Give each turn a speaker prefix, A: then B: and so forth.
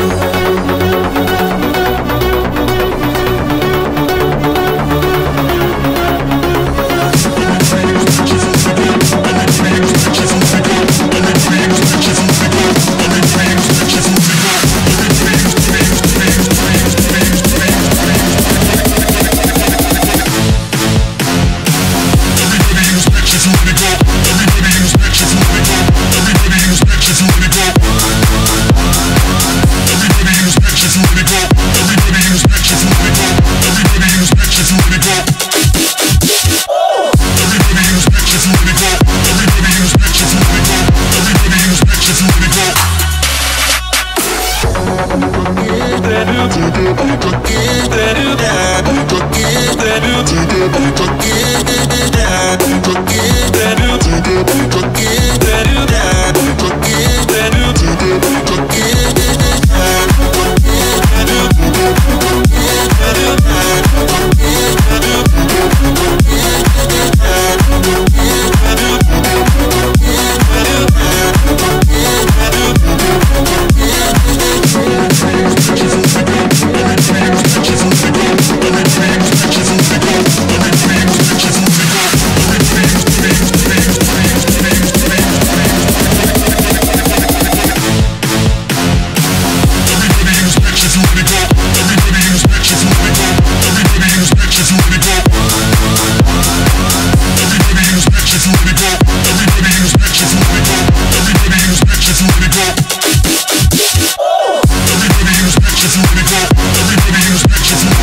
A: you. Everybody in this bitch, if you wanna go. Everybody this bitch, if you.